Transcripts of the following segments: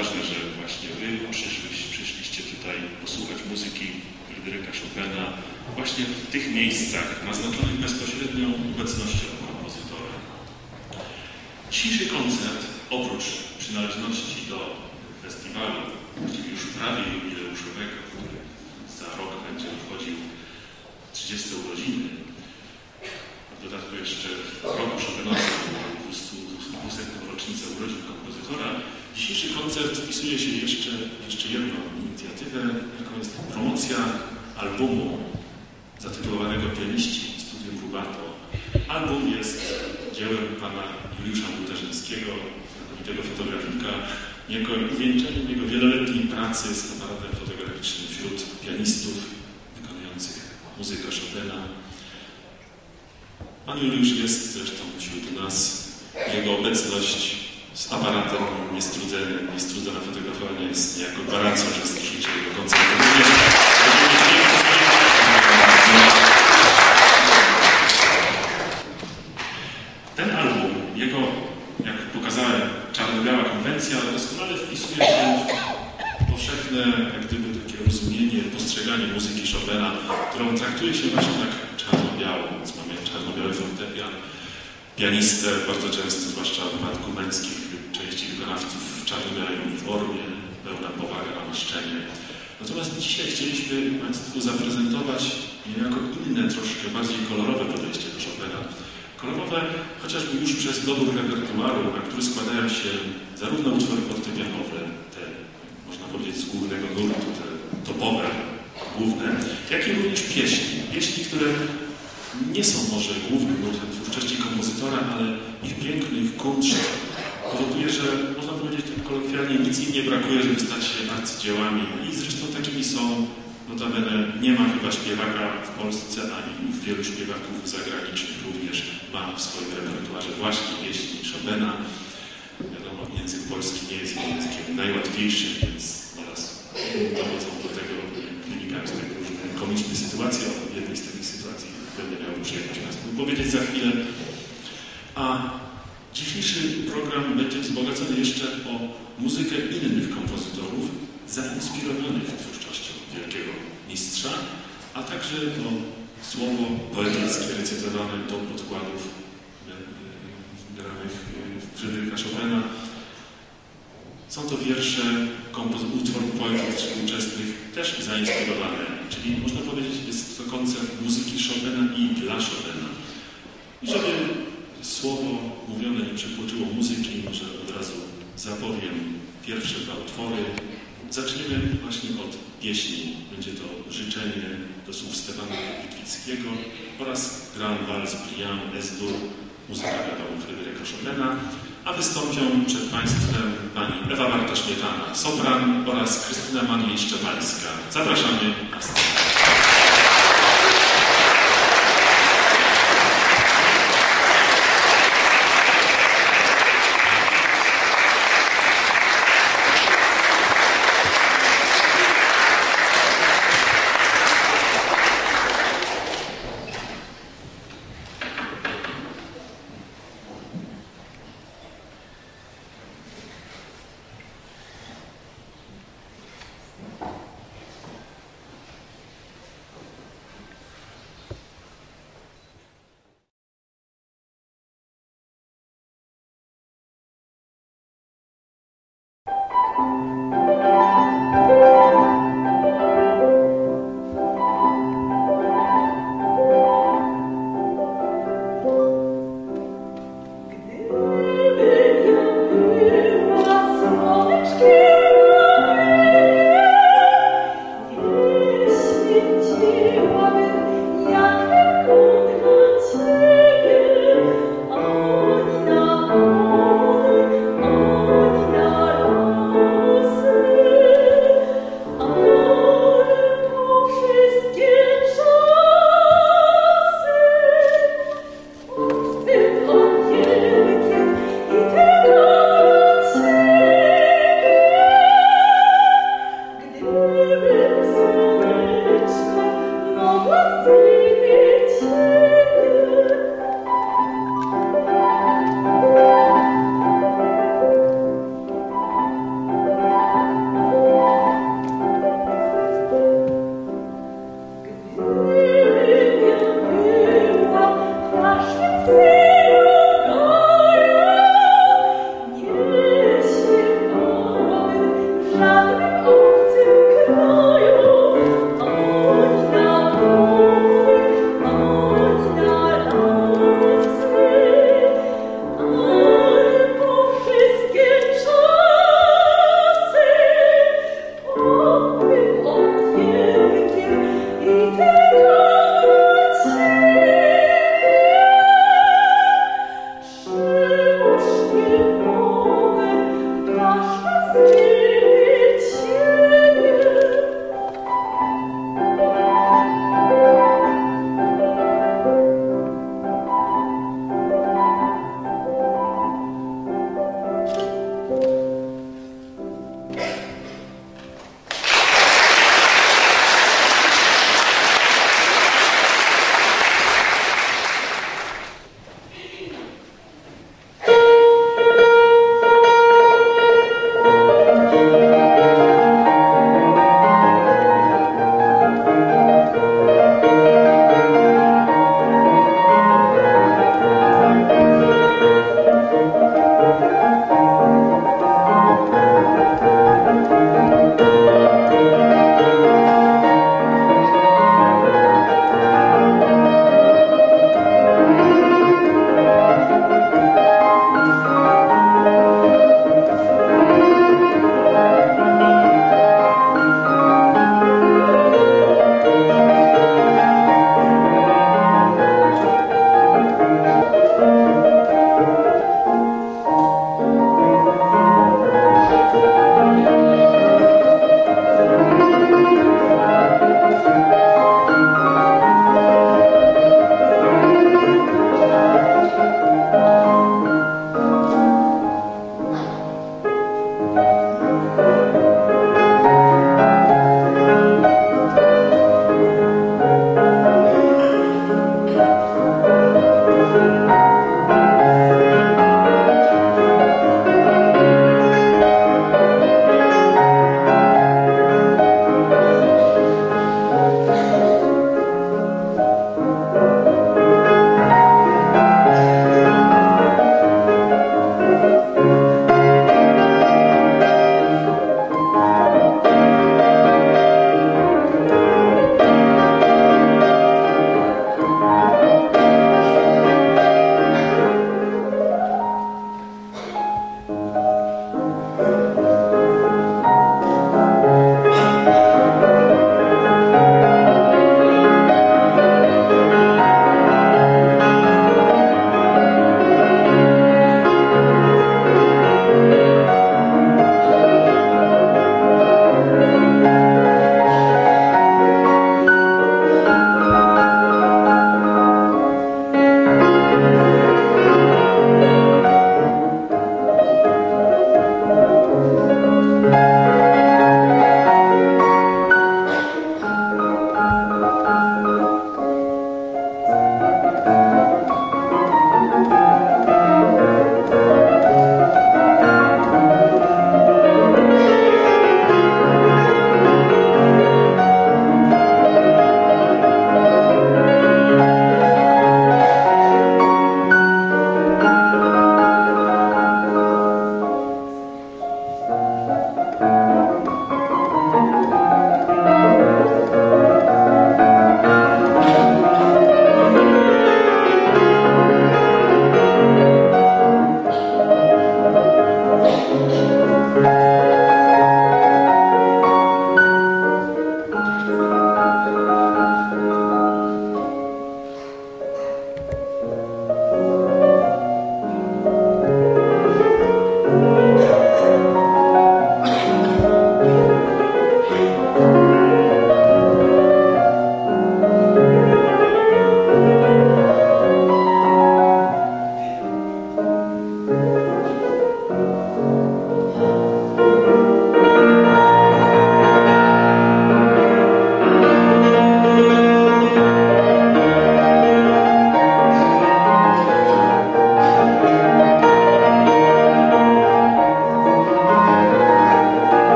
ważne, że właśnie Wy przyszliście, tutaj posłuchać muzyki Fryderyka Chopina właśnie w tych miejscach naznaczonych bezpośrednią obecnością kompozytora. Dzisiejszy koncert, oprócz przynależności do festiwalu, już prawie jubileuszowego, który za rok będzie obchodził 30 urodziny, w dodatku jeszcze w roku Chopinowskim wpisuje się jeszcze, jeszcze jedną inicjatywę, jaką jest promocja albumu zatytułowanego Pianiści Studium Rubato. Album jest dziełem pana Juliusza Buterzyńskiego, znakomitego fotografika, jako uwieńczeniem jego wieloletniej pracy z aparatem fotograficznym wśród pianistów wykonujących muzykę Chopina. Pan Juliusz jest zresztą wśród nas. Jego obecność z aparatem niestrudzony, niestrudzona fotografowania jest niejako gwarancją, że słyszycie jego będziemy mieć ten album, jego, jak pokazałem, czarno-biała konwencja, doskonale wpisuje się w powszechne, jak gdyby takie rozumienie, postrzeganie muzyki Chopina, którą traktuje się właśnie tak czarno-białą, więc mamy czarno-biały fortepian, pianistę, bardzo często, zwłaszcza w wypadku męskich części wykonawców w czarno-białej uniformie, pełna powaga, namaszczenie. Natomiast dzisiaj chcieliśmy Państwu zaprezentować niejako inne, troszkę bardziej kolorowe podejście do Chopina. Kolorowe chociażby już przez dobór repertuaru, na który składają się zarówno utwory fortepianowe, te, można powiedzieć, z głównego nurtu, te topowe, główne, jak i również pieśni. Pieśni, które nie są może głównym nurtem twórczości kompozytora, ale ich piękny, ich kunszt powoduje, że można powiedzieć tak kolokwialnie, nic im nie brakuje, żeby stać się arcydziełami. I zresztą takimi są, notabene nie ma chyba śpiewaka w Polsce, ani wielu śpiewaków zagranicznych również ma w swoim repertuarze właśnie pieśni Chopina. Wiadomo, język polski nie jest językiem najłatwiejszym, więc nieraz dochodzą do tego, wynikają z tego różne komiczne sytuacje. O jednej z takich sytuacji będę miał przyjemność Państwu powiedzieć za chwilę. A Dzisiejszy program będzie wzbogacony jeszcze o muzykę innych kompozytorów zainspirowanych twórczością wielkiego mistrza, a także o słowo poetyckie recytowane do podkładów granych Fryderyka Chopina. Są to wiersze utworów poetów współczesnych, też zainspirowane, czyli można powiedzieć, jest to koncert muzyki Chopina i dla Chopina. I żeby słowo mówione nie przekłoczyło muzyki, może od razu zapowiem pierwsze dwa utwory. Zaczniemy właśnie od pieśni. Będzie to życzenie do słów Stefana Witwickiego oraz Grand Vals Briand S-dur, muzyka wiadomo Fryderyka Chopina, a wystąpią przed Państwem pani Ewa Marta Śmietana, sopran oraz Krystyna Manlin-Szczepańska. Zapraszamy na scenę.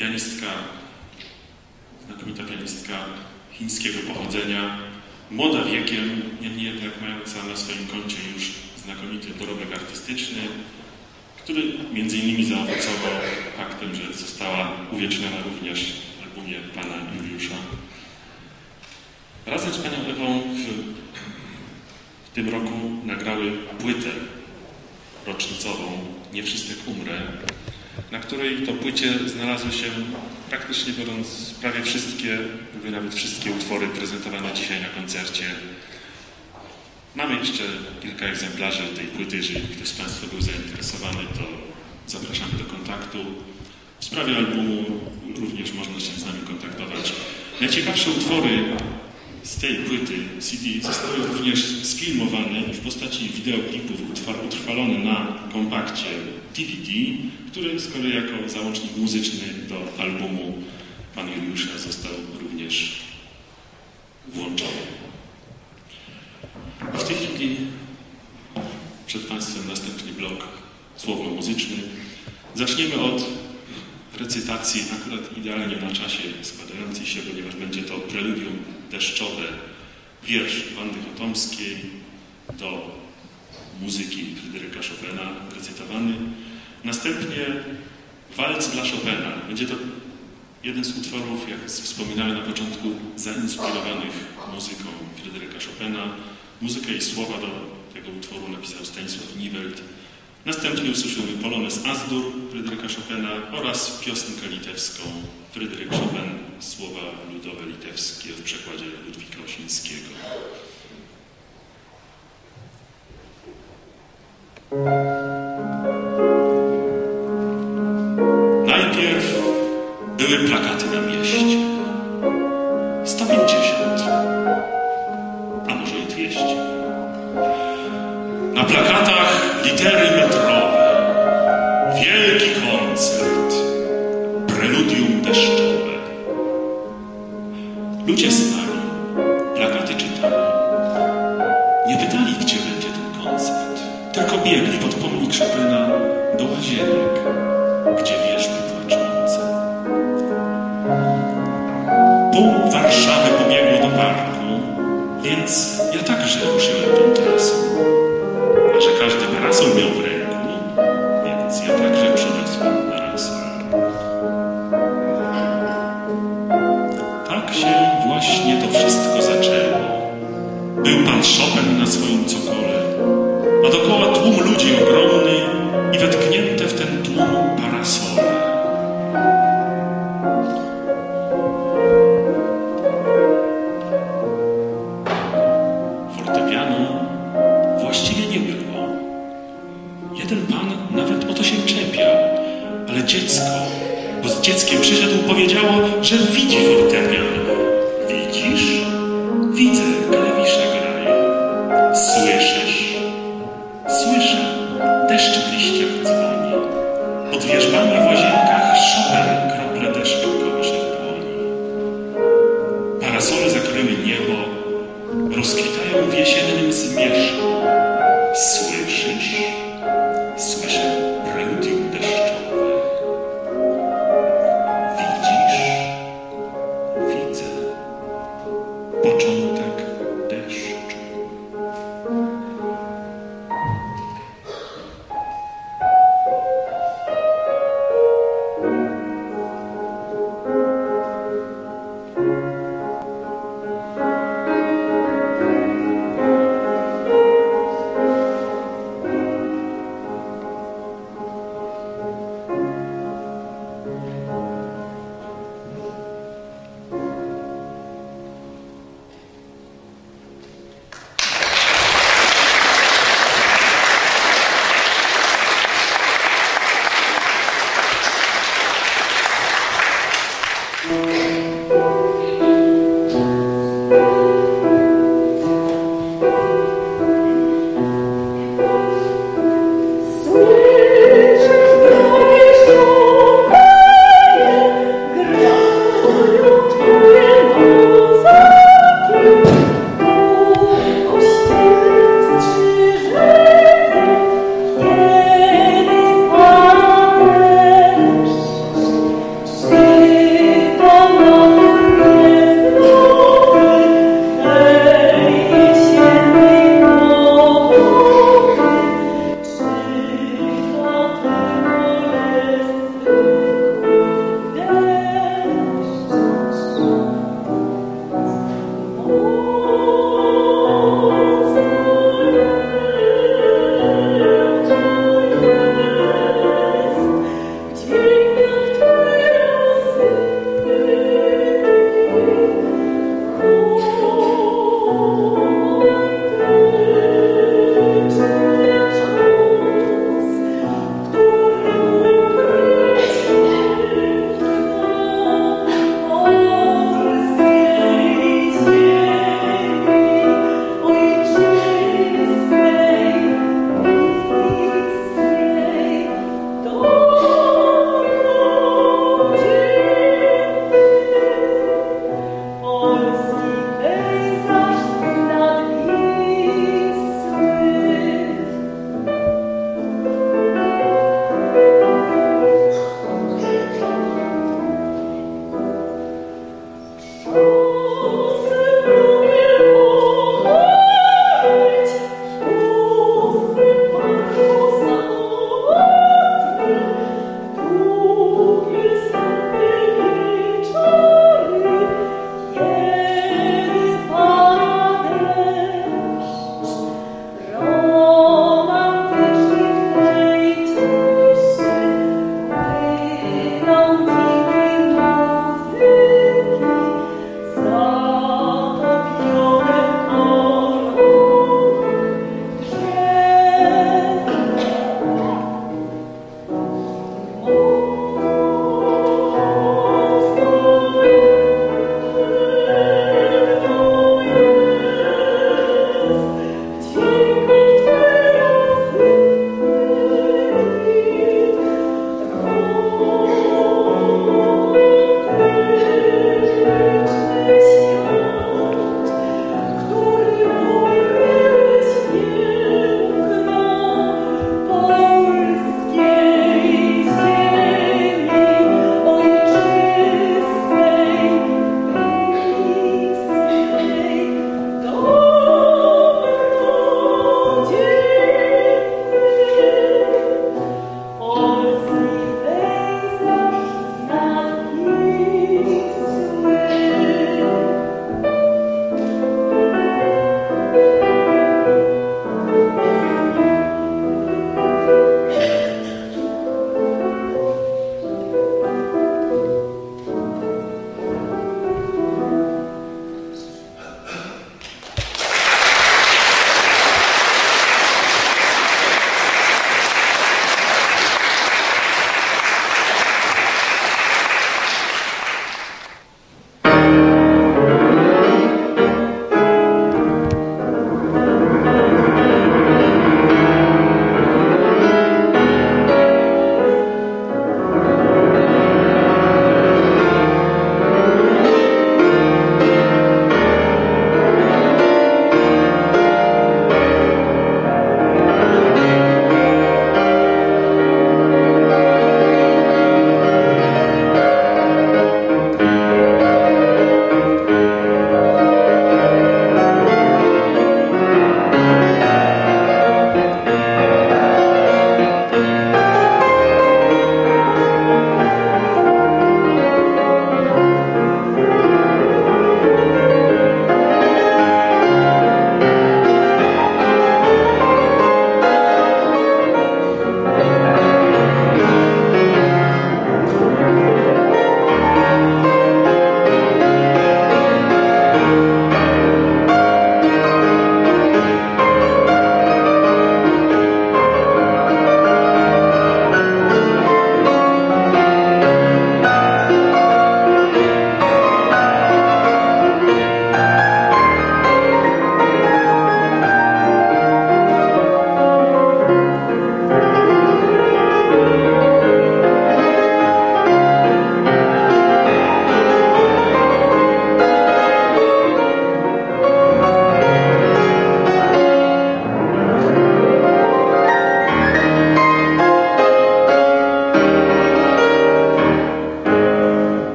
Pianistka, znakomita pianistka chińskiego pochodzenia, młoda wiekiem, niemniej jednak mająca na swoim koncie już znakomity dorobek artystyczny, który między innymi zaowocował faktem, że została uwieczniona również w albumie pana Juliusza. Razem z panią Ewą w, w tym roku nagrały płytę rocznicową Nie wszystek umrę, na której to płycie znalazły się praktycznie biorąc prawie wszystkie, były nawet wszystkie utwory prezentowane dzisiaj na koncercie. Mamy jeszcze kilka egzemplarzy tej płyty, jeżeli ktoś z Państwa był zainteresowany, to zapraszamy do kontaktu. W sprawie albumu również można się z nami kontaktować. Najciekawsze utwory z tej płyty CD zostały również sfilmowane w postaci wideoklipów utrwalone na kompakcie DVD, który z kolei jako załącznik muzyczny do albumu Pana Juliusza został również włączony. W tej chwili przed Państwem następny blok słowno-muzyczny. Zaczniemy od recytacji akurat idealnie na czasie składającej się, ponieważ będzie to preludium deszczowe, wiersz Wandy Chotomskiej do muzyki Fryderyka Chopina recytowany. Następnie walc dla Chopina. Będzie to jeden z utworów, jak wspominałem na początku, zainspirowanych muzyką Fryderyka Chopina. Muzykę i słowa do tego utworu napisał Stanisław Niewelt. Następnie usłyszymy Polonez Azdur Fryderyka Chopina oraz piosnkę litewską Fryderyk Chopin, słowa ludowe litewskie w przekładzie Ludwika Osińskiego. Najpierw były plakaty na mieście. 150, a może i 200. Na plakatach litery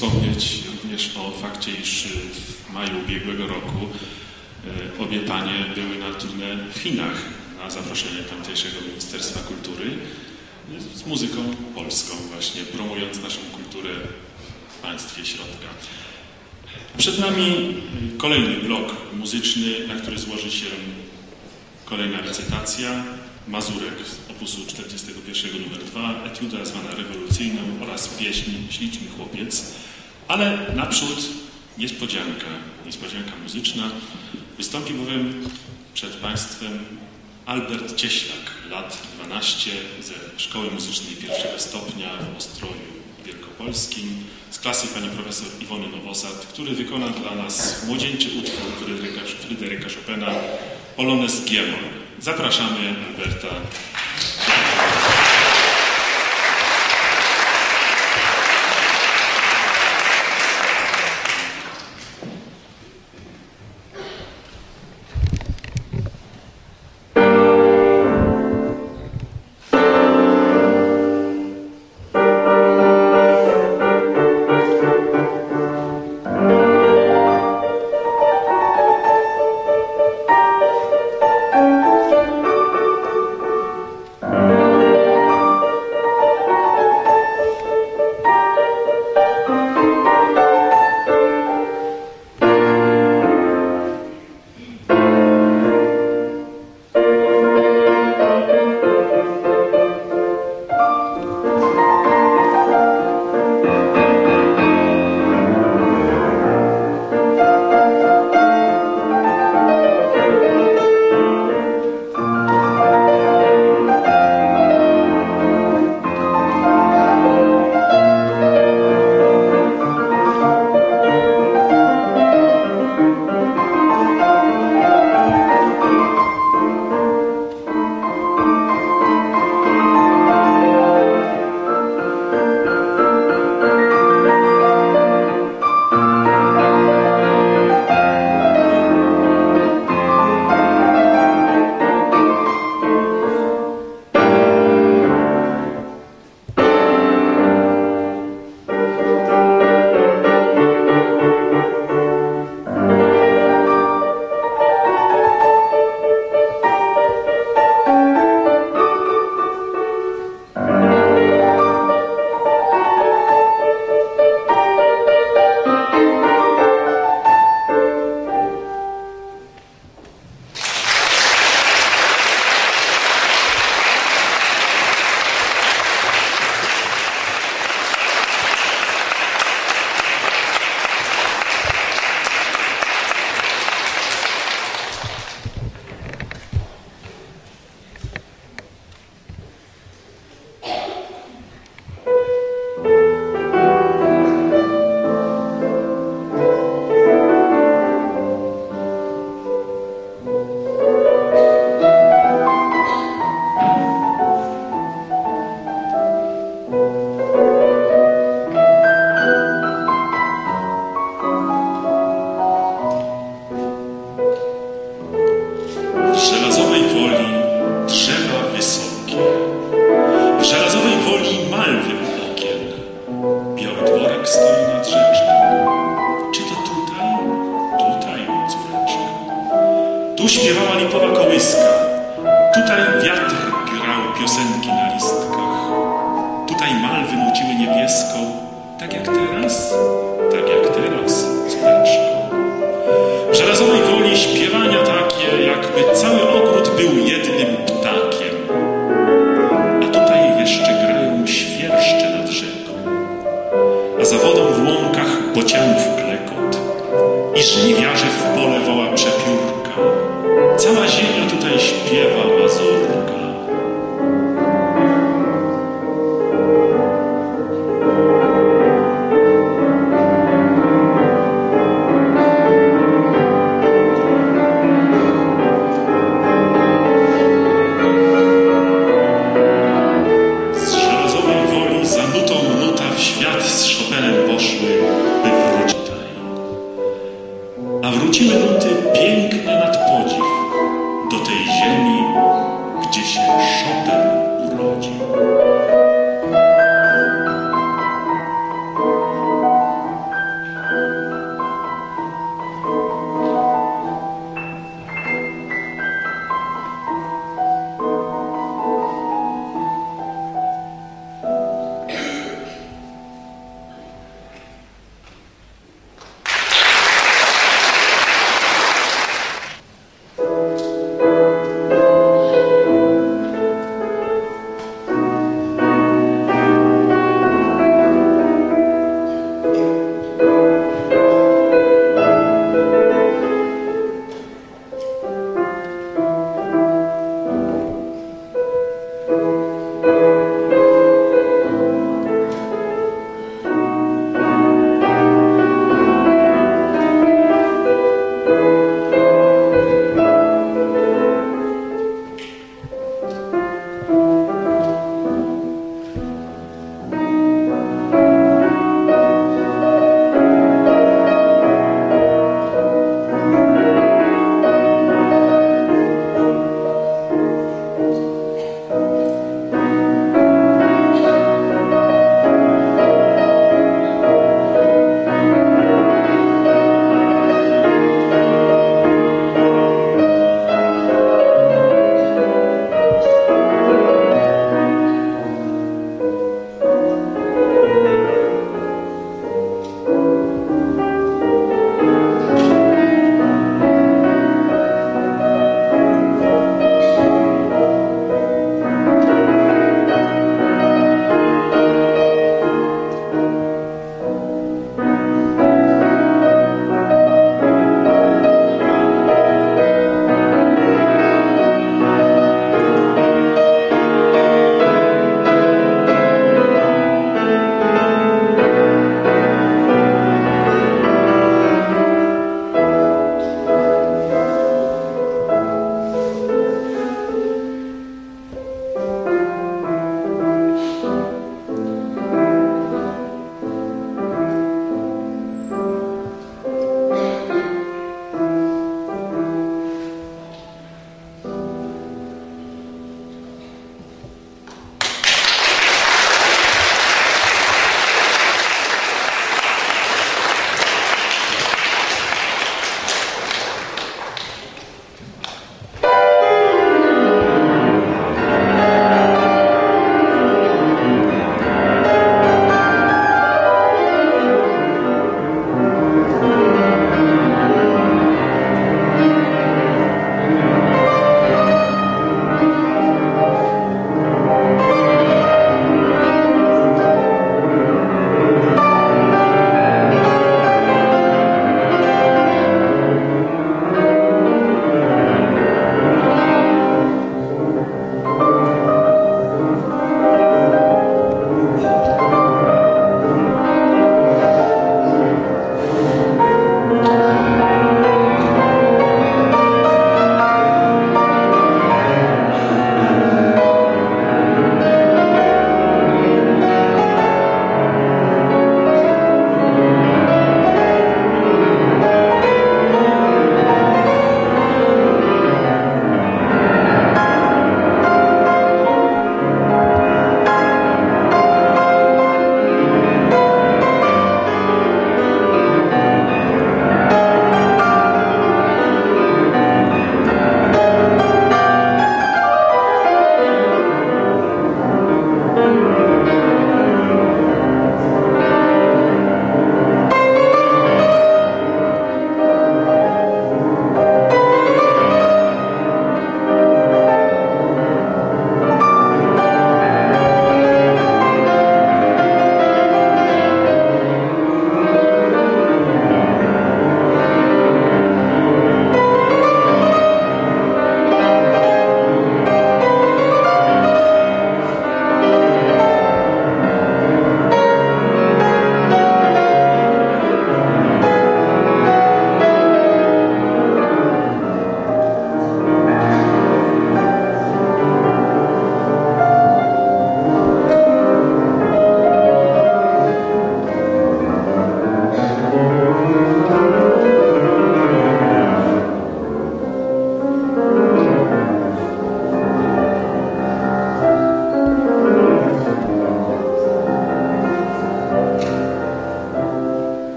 wspomnieć również o fakcie, iż w maju ubiegłego roku e, obie panie były na turnę w Chinach na zaproszenie tamtejszego Ministerstwa Kultury e, z muzyką polską właśnie, promując naszą kulturę w państwie środka. Przed nami e, kolejny blok muzyczny, na który złoży się kolejna recytacja. Mazurek z opusu 41 numer 2, etiuda zwana rewolucyjną oraz pieśń Śliczny chłopiec. Ale naprzód niespodzianka, niespodzianka muzyczna. Wystąpi bowiem przed Państwem Albert Cieślak, lat 12, ze Szkoły Muzycznej pierwszego stopnia w Ostroju Wielkopolskim, z klasy pani profesor Iwony Nowosad, który wykona dla nas młodzieńczy utwór Fryderyka, Fryderyka Chopina, Polonez Giemol. Zapraszamy Alberta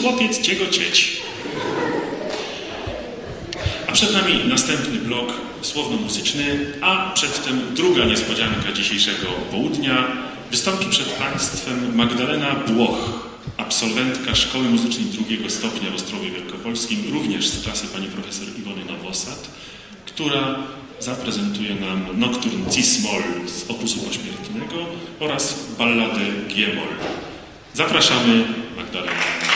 chłopiec, ciego cieć. A przed nami następny blok słowno-muzyczny, a przedtem druga niespodzianka dzisiejszego południa. Wystąpi przed Państwem Magdalena Błoch, absolwentka Szkoły Muzycznej drugiego stopnia w Ostrowie Wielkopolskim, również z klasy pani profesor Iwony Nowosad, która zaprezentuje nam Nocturne Cismol z opusu pośmiertnego oraz balladę Giemol. Zapraszamy Magdalena.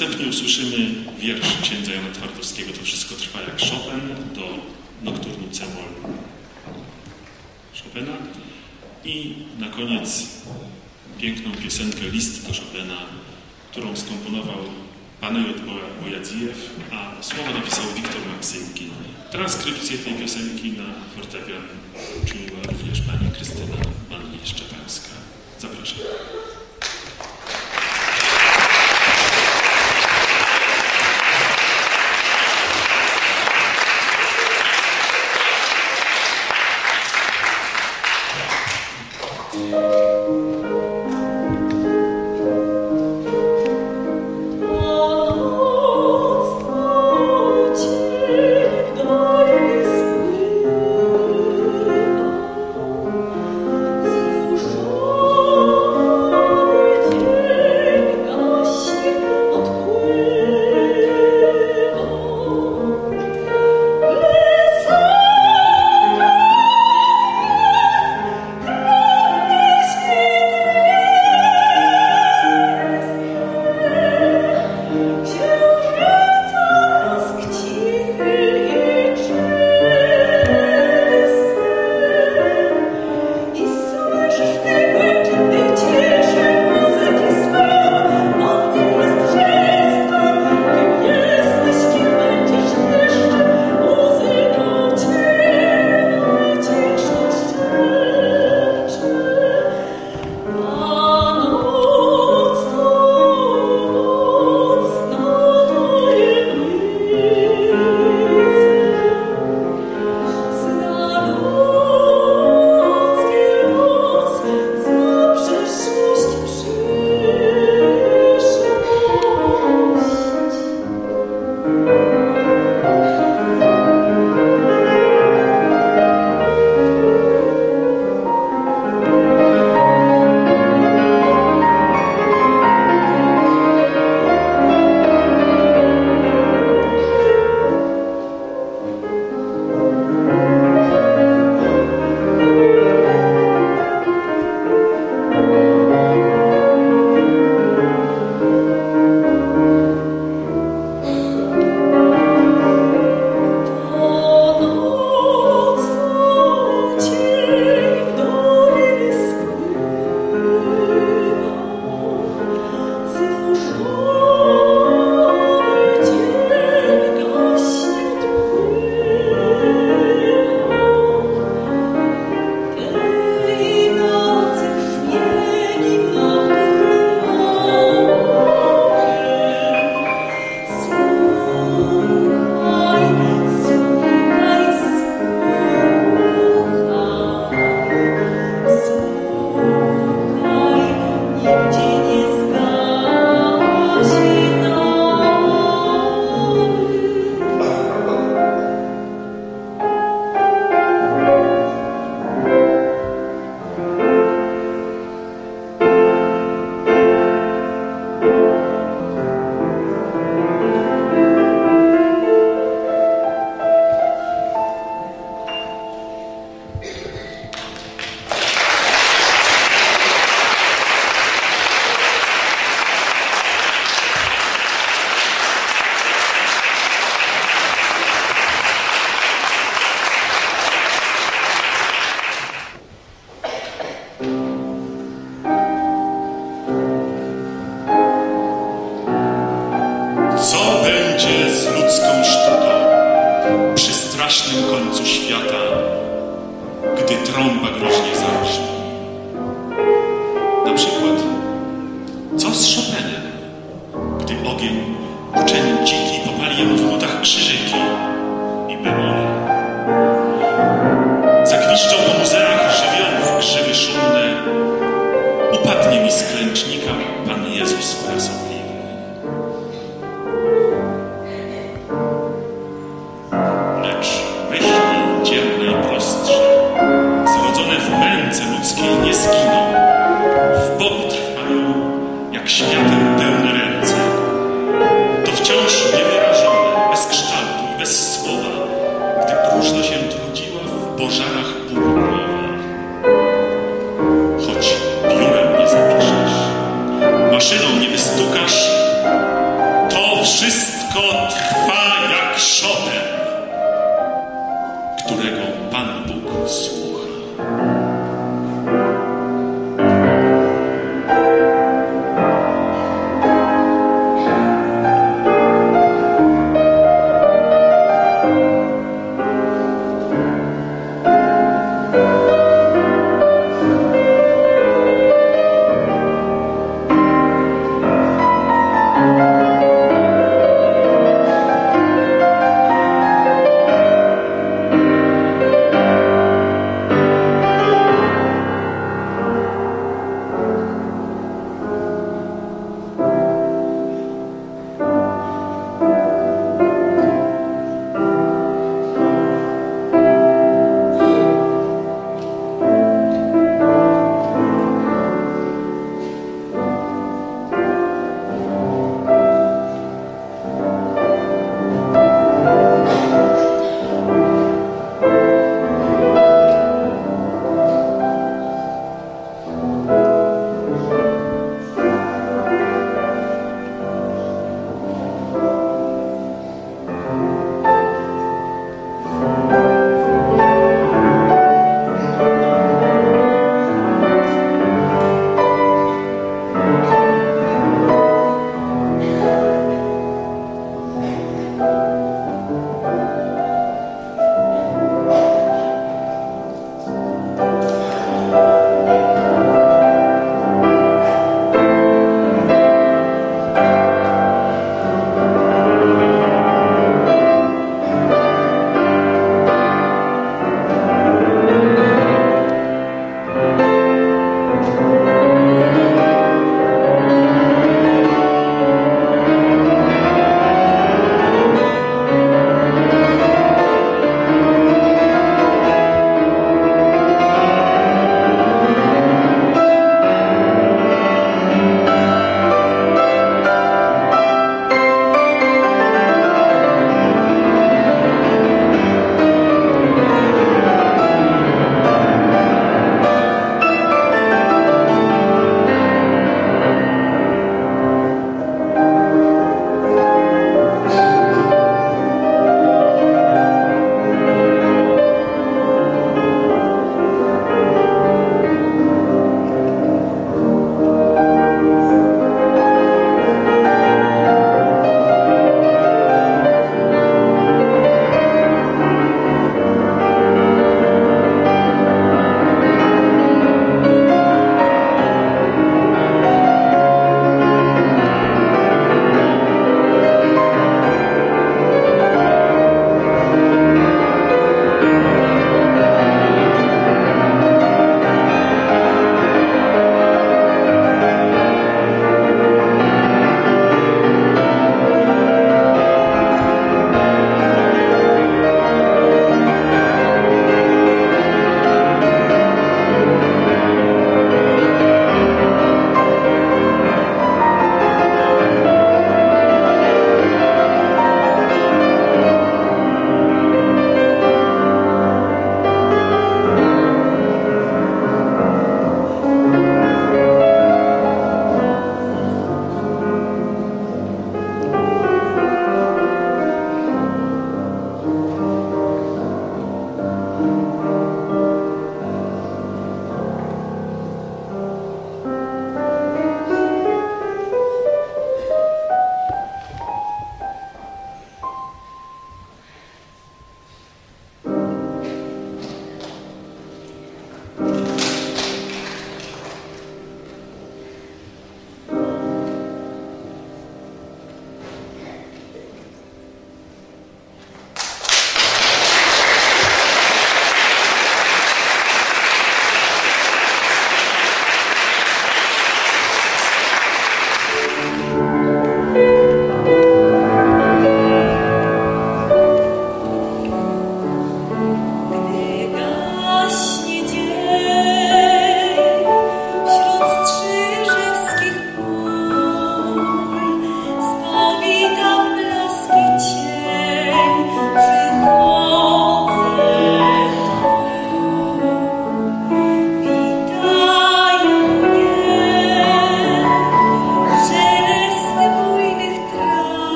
Następnie usłyszymy wiersz księdza Jana Twardowskiego To wszystko trwa jak Chopin do Nocturnum Cemol Chopina i na koniec piękną piosenkę List do Chopina, którą skomponował Panojot Bojadzijew, a słowa napisał Wiktor Maksymkin. Transkrypcję tej piosenki na fortepian czyniła również pani Krystyna Manlin-Szczepańska. Zapraszam.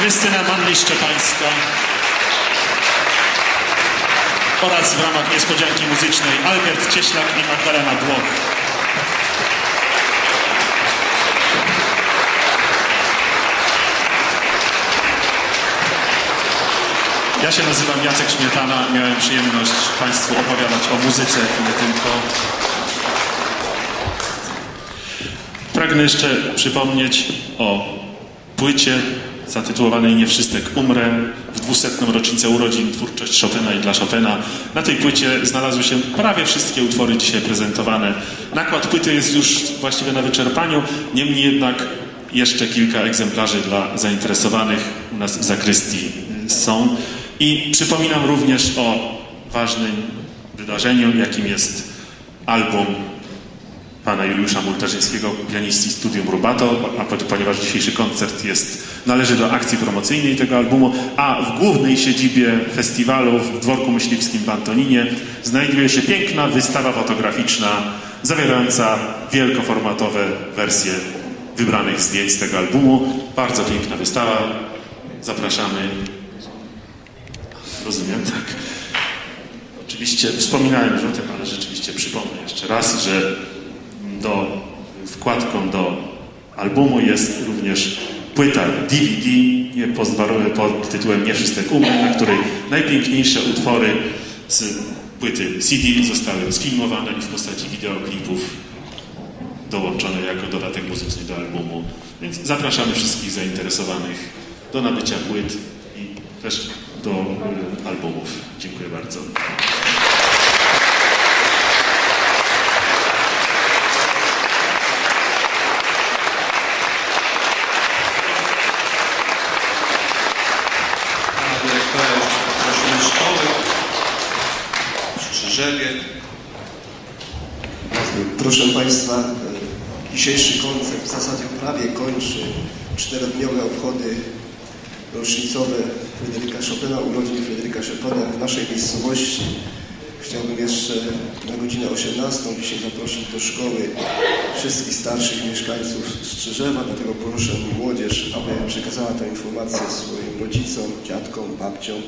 Krystyna Manli-Szczepańska oraz w ramach niespodzianki muzycznej Albert Cieślak i Magdalena Błoch. Ja się nazywam Jacek Śmietana. Miałem przyjemność Państwu opowiadać o muzyce i nie tylko. Pragnę jeszcze przypomnieć o płycie zatytułowanej Nie wszystek umrę w 200. rocznicę urodzin twórczość Chopina i dla Chopina. Na tej płycie znalazły się prawie wszystkie utwory dzisiaj prezentowane. Nakład płyty jest już właściwie na wyczerpaniu, niemniej jednak jeszcze kilka egzemplarzy dla zainteresowanych u nas w zakrystii są. I przypominam również o ważnym wydarzeniu, jakim jest album pana Juliusza Multarzyńskiego, pianisty Studium Rubato, a ponieważ dzisiejszy koncert jest, należy do akcji promocyjnej tego albumu, a w głównej siedzibie festiwalu w Dworku Myśliwskim w Antoninie znajduje się piękna wystawa fotograficzna zawierająca wielkoformatowe wersje wybranych zdjęć z tego albumu. Bardzo piękna wystawa. Zapraszamy. Rozumiem, tak. Oczywiście wspominałem już o tym, ale rzeczywiście przypomnę jeszcze raz, że do, wkładką do albumu jest również płyta DVD pod tytułem Nie wszystek umrę, na której najpiękniejsze utwory z płyty CD zostały sfilmowane i w postaci wideoklipów dołączone jako dodatek muzyczny do albumu. Więc zapraszamy wszystkich zainteresowanych do nabycia płyt i też do y, albumów. Dziękuję bardzo. Pana dyrektora już poprosimy szkoły w Strzyżewie. Proszę Państwa, e, dzisiejszy koncert w zasadzie prawie kończy czterodniowe obchody rocznicowe Fryderyka Chopina, urodzin Fryderyka Chopina w naszej miejscowości. Chciałbym jeszcze na godzinę 18 dzisiaj zaprosić do szkoły wszystkich starszych mieszkańców Strzyżewa, dlatego proszę młodzież, aby przekazała tę informację swoim rodzicom, dziadkom, babciom.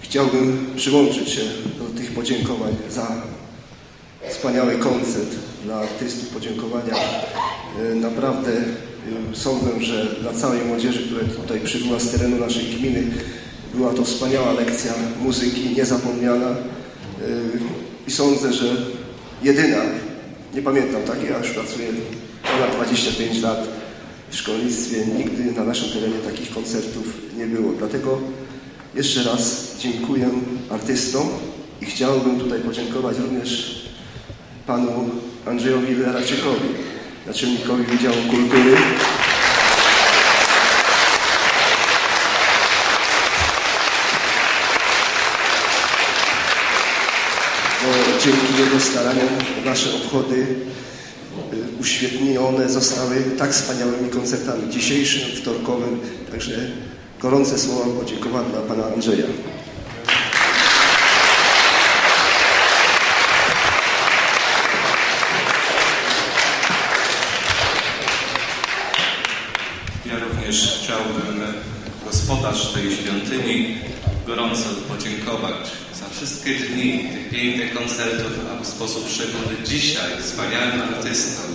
Chciałbym przyłączyć się do tych podziękowań za wspaniały koncert dla artystów, podziękowania. E, Naprawdę e, sądzę, że dla całej młodzieży, która tutaj przybyła z terenu naszej gminy, była to wspaniała lekcja muzyki, niezapomniana E, i sądzę, że jedyna, nie pamiętam takiej, ja już pracuję ponad 25 lat w szkolnictwie, nigdy na naszym terenie takich koncertów nie było. Dlatego jeszcze raz dziękuję artystom i chciałbym tutaj podziękować również panu Andrzejowi Leraczykowi, naczelnikowi Wydziału Kultury. Bo dzięki jego staraniom nasze obchody y, uświetnione zostały tak wspaniałymi koncertami dzisiejszym, wtorkowym. Także gorące słowa podziękowania dla pana Andrzeja. Ja również chciałbym gospodarz tej świątyni gorąco podziękować za wszystkie dni tych pięknych koncertów, a w sposób szczególny dzisiaj wspaniałym artystom,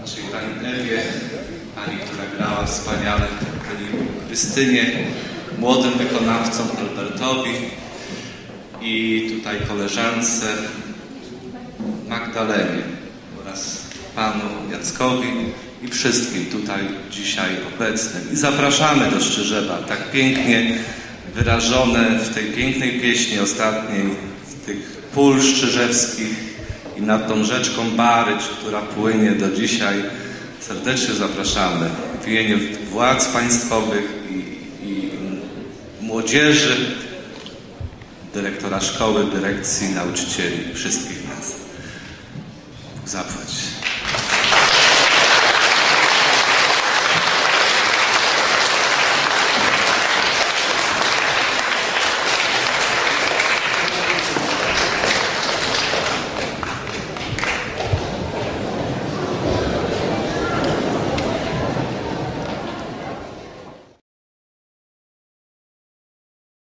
naszej pani Ewie, pani, która grała wspaniale, pani Krystynie, młodym wykonawcom Albertowi i tutaj koleżance Magdalenie oraz panu Jackowi i wszystkim tutaj dzisiaj obecnym. I zapraszamy do Szczyrzewa, tak pięknie wyrażone w tej pięknej pieśni ostatniej, z tych pól szczyrzewskich i nad tą rzeczką Barycz, która płynie do dzisiaj. Serdecznie zapraszamy w władz państwowych i, i młodzieży, dyrektora szkoły, dyrekcji, nauczycieli, wszystkich nas. Zapłać.